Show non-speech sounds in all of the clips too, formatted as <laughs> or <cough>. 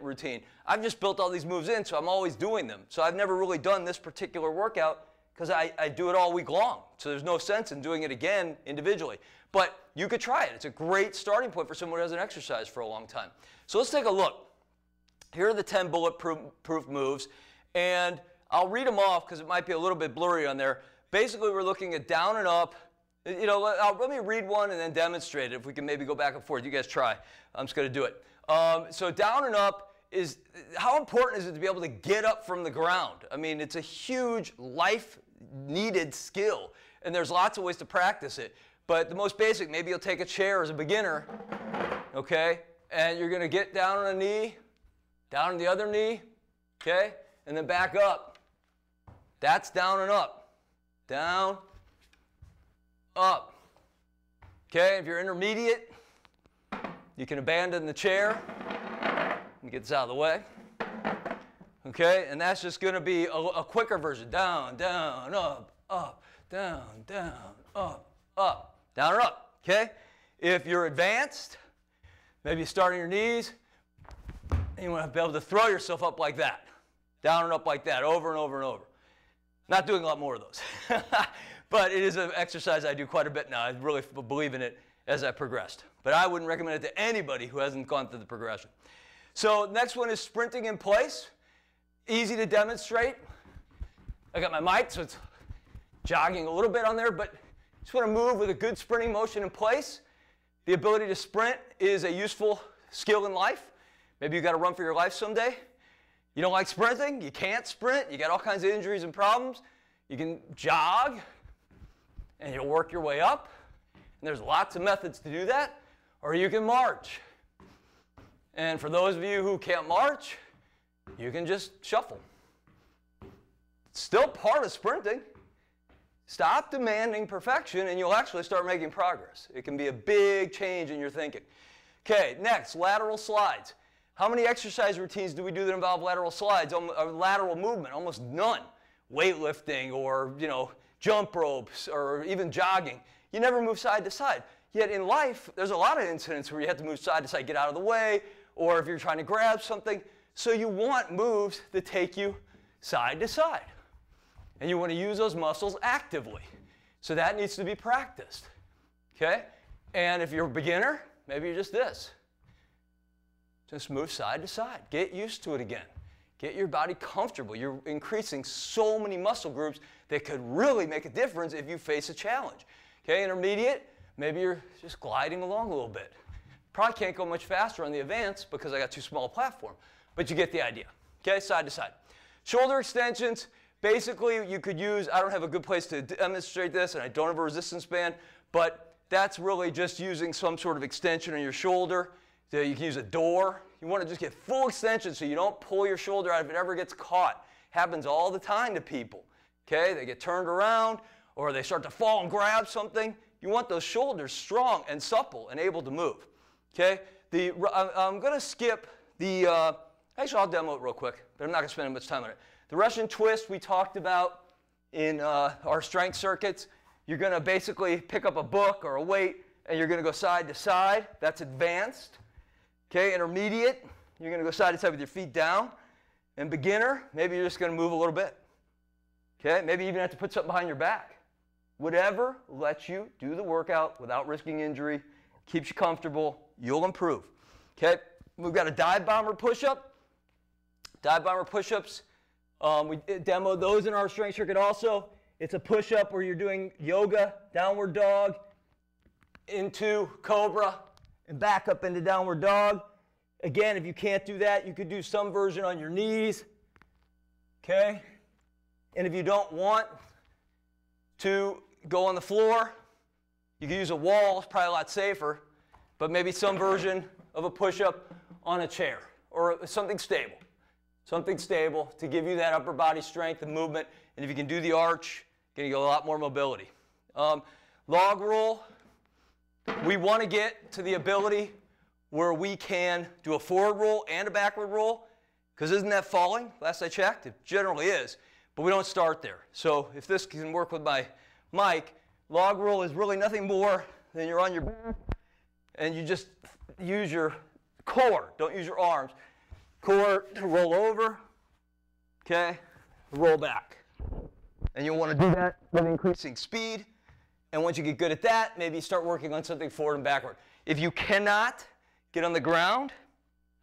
routine. I've just built all these moves in, so I'm always doing them. So I've never really done this particular workout because I, I do it all week long. So there's no sense in doing it again individually. But you could try it. It's a great starting point for someone who hasn't exercised for a long time. So let's take a look. Here are the 10 bulletproof proof moves, and I'll read them off because it might be a little bit blurry on there. Basically, we're looking at down and up. You know, let, let me read one and then demonstrate it. If we can maybe go back and forth. You guys try. I'm just going to do it. Um, so down and up is how important is it to be able to get up from the ground? I mean, it's a huge life needed skill, and there's lots of ways to practice it. But the most basic, maybe you'll take a chair as a beginner, okay, and you're to get down on a knee, down on the other knee, okay, and then back up. That's down and up. Down, up. Okay, if you're intermediate, you can abandon the chair and get this out of the way. Okay, and that's just going to be a, a, quicker version. Down, down, up, up, down, down, up, up, down or up. Okay? If you're advanced, maybe starting your knees, and you want to be able to throw yourself up like that. Down and up like that, over and over and over. Not doing a lot more of those. <laughs> but it is an exercise I do quite a bit now. I really believe in it as I progressed. But I wouldn't recommend it to anybody who hasn't gone through the progression. So next one is sprinting in place. Easy to demonstrate. I got my mic, so it's jogging a little bit on there, but just want to move with a good sprinting motion in place. The ability to sprint is a useful skill in life. Maybe you got to run for your life someday. You don't like sprinting, you can't sprint, you got all kinds of injuries and problems. You can jog and you'll work your way up. And there's lots of methods to do that. Or you can march. And for those of you who can't march, you can just shuffle. Still part of sprinting. Stop demanding perfection and you'll actually start making progress. It can be a big change in your thinking. Okay, next, lateral slides. How many exercise routines do we do that involve lateral slides, or uh, lateral movement? Almost none. Weightlifting or, you know, jump ropes or even jogging. You never move side to side. Yet in life, there's a lot of incidents where you have to move side to side, get out of the way, or if you're trying to grab something, so you want moves that take you side to side. And you want to use those muscles actively. So that needs to be practiced. Okay? And if you're a beginner, maybe you're just this. Just move side to side. Get used to it again. Get your body comfortable. You're increasing so many muscle groups that could really make a difference if you face a challenge. Okay, intermediate, maybe you're just gliding along a little bit. Probably can't go much faster on the advanced because I got too small a platform. But you get the idea. Okay, side to side. Shoulder extensions, basically you could use, I don't have a good place to demonstrate this and I don't have a resistance band, but that's really just using some sort of extension on your shoulder. So you can use a door. You want to just get full extension so you don't pull your shoulder out if it ever gets caught. Happens all the time to people. Okay, they get turned around or they start to fall and grab something. You want those shoulders strong and supple and able to move. Okay, the, I'm going to skip the uh, Actually, I'll demo it real quick, but I'm not going to spend much time on it. The Russian twist we talked about in uh, our strength circuits. You're going to basically pick up a book or a weight, and you're going to go side to side. That's advanced. Okay, intermediate, you're going to go side to side with your feet down. And beginner, maybe you're just going to move a little bit. Okay, maybe you even have to put something behind your back. Whatever lets you do the workout without risking injury, keeps you comfortable, you'll improve. Okay, we've got a dive bomber push up. Dive bomber push-ups, um, we demoed those in our strength circuit also. It's a push-up where you're doing yoga, downward dog, into cobra, and back up into downward dog. Again, if you can't do that, you could do some version on your knees. Okay? And if you don't want to go on the floor, you can use a wall, it's probably a lot safer, but maybe some version of a push up on a chair or something stable something stable to give you that upper body strength and movement. And if you can do the arch, you're going to get a lot more mobility. Um, log roll, we want to get to the ability where we can do a forward roll and a backward roll, because isn't that falling? Last I checked, it generally is, but we don't start there. So if this can work with my mic, log roll is really nothing more than you're on your back and you just use your core, don't use your arms core to roll over, okay, roll back. And you'll want to do that with increasing speed. And once you get good at that, maybe start working on something forward and backward. If you cannot get on the ground,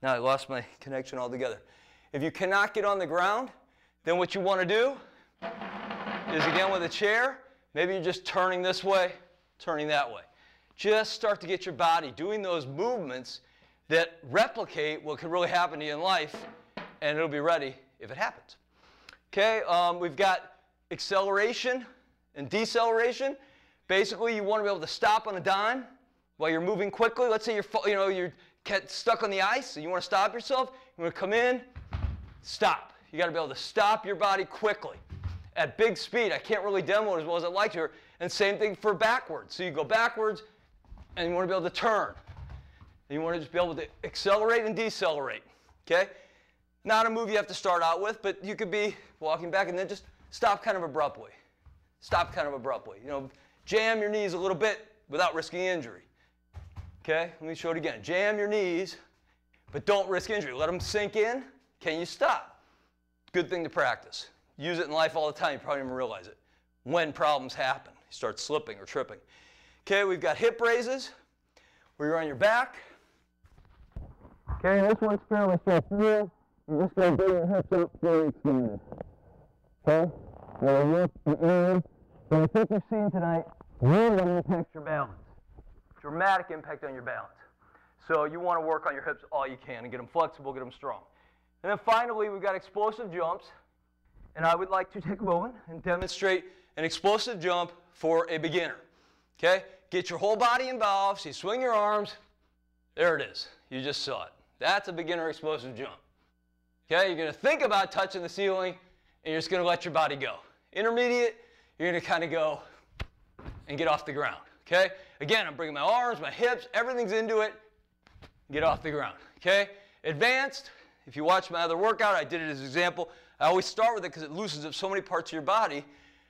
now I lost my connection altogether. If you cannot get on the ground, then what you want to do is again with a chair, maybe you're just turning this way, turning that way. Just start to get your body doing those movements that replicate what could really happen to you in life, and it'll be ready if it happens. Okay, um, we've got acceleration and deceleration. Basically, you want to be able to stop on a dime while you're moving quickly. Let's say you're, you know, you're stuck on the ice and you want to stop yourself. You want to come in, stop. You got to be able to stop your body quickly at big speed. I can't really demo it as well as I'd like to. And same thing for backwards. So you go backwards and you want to be able to turn. And you want to just be able to accelerate and decelerate. Okay? Not a move you have to start out with, but you could be walking back and then just stop kind of abruptly. Stop kind of abruptly. You know, jam your knees a little bit without risking injury. Okay? Let me show it again. Jam your knees, but don't risk injury. Let them sink in. Can you stop? Good thing to practice. Use it in life all the time. You probably don't even realize it. When problems happen, you start slipping or tripping. Okay, we've got hip raises where you're on your back. Okay, this one's fairly straightforward. You're just going to bring your hips up very extended. Okay? Now, the arm. So I think you've seen tonight really impacts your balance. Dramatic impact on your balance. So you want to work on your hips all you can and get them flexible, get them strong. And then finally, we've got explosive jumps. And I would like to <laughs> take a moment and demonstrate an explosive jump for a beginner. Okay? Get your whole body involved. So you swing your arms. There it is. You just saw it. That's a beginner explosive jump. Okay? You're going to think about touching the ceiling and you're just going to let your body go. Intermediate, you're going to kind of go and get off the ground. Okay? Again, I'm bringing my arms, my hips, everything's into it. Get off the ground. Okay? Advanced, if you watch my other workout, I did it as an example. I always start with it because it loosens up so many parts of your body.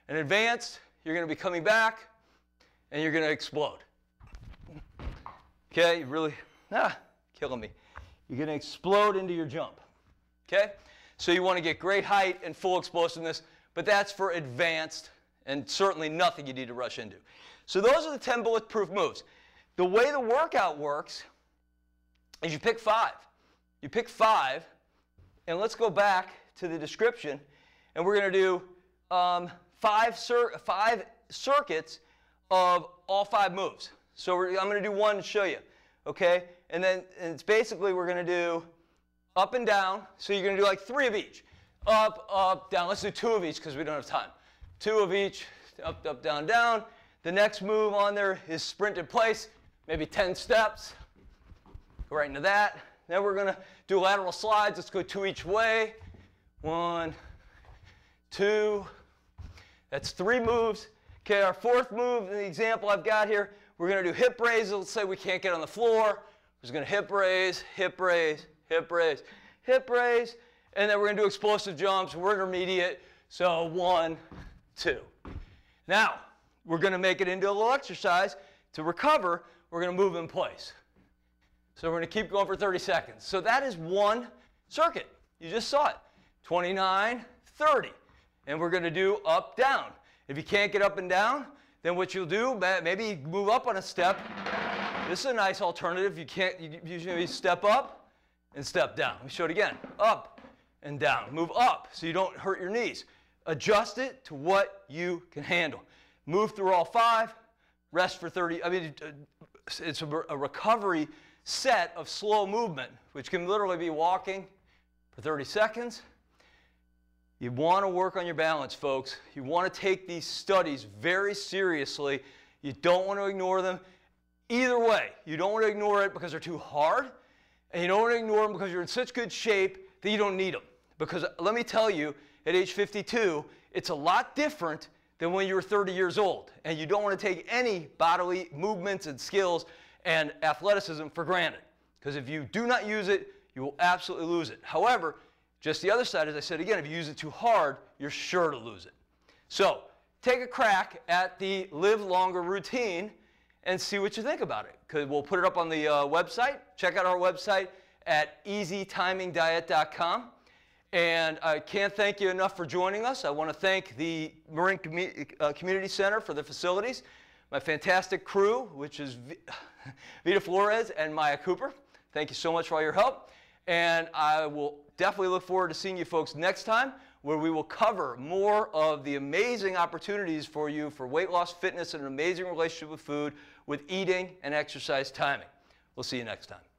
And advanced, you're going to be coming back and you're going to explode. Okay, you really, ah, killing me. You're going to explode into your jump. Okay? So you want to get great height and full explosiveness, but that's for advanced and certainly nothing you need to rush into. So those are the 10 bulletproof moves. The way the workout works is you pick five. You pick five, and let's go back to the description, and we're going to do um, five, cir five circuits of all five moves. So I'm going to do one to show you, okay? And then and it's basically we're going to do up and down. So you're going to do like three of each. Up, up, down. Let's do two of each because we don't have time. Two of each, up, up, down, down. The next move on there is sprint in place, maybe 10 steps. Go right into that. Then we're going to do lateral slides. Let's go two each way. One, two. That's three moves. Okay, our fourth move, in the example I've got here, we're going to do hip raises. Let's say we can't get on the floor. We're just going to hip raise, hip raise, hip raise, hip raise. And then we're going to do explosive jumps. We're intermediate. So one, two. Now, we're going to make it into a little exercise. To recover, we're going to move in place. So we're going to keep going for 30 seconds. So that is one circuit. You just saw it. 29, 30. And we're going to do up, down. If you can't get up and down, then what you'll do, maybe move up on a step. This is a nice alternative. You can't, you usually step up and step down. Let me show it again. Up and down. Move up so you don't hurt your knees. Adjust it to what you can handle. Move through all five, rest for 30. I mean, uh, it's a, a recovery set of slow movement, which can literally be walking for 30 seconds. You want to work on your balance, folks. You want to take these studies very seriously. You don't want to ignore them. Either way, you don't want to ignore it because they're too hard, and you don't want to ignore them because you're in such good shape that you don't need them. Because uh, let me tell you, at age 52, it's a lot different than when you were 30 years old. And you don't want to take any bodily movements and skills and athleticism for granted. Because if you do not use it, you will absolutely lose it. However, just the other side, as I said again, if you use it too hard, you're sure to lose it. So take a crack at the Live Longer routine and see what you think about it. Because we'll put it up on the uh, website. Check out our website at easytimingdiet.com. And I can't thank you enough for joining us. I want to thank the Marin Commu- uh, Community Center for the facilities, my fantastic crew, which is V- <laughs> Vita Flores and Maya Cooper. Thank you so much for all your help. And I will definitely look forward to seeing you folks next time, where we will cover more of the amazing opportunities for you for weight loss, fitness, and an amazing relationship with food, with eating and exercise timing. We'll see you next time.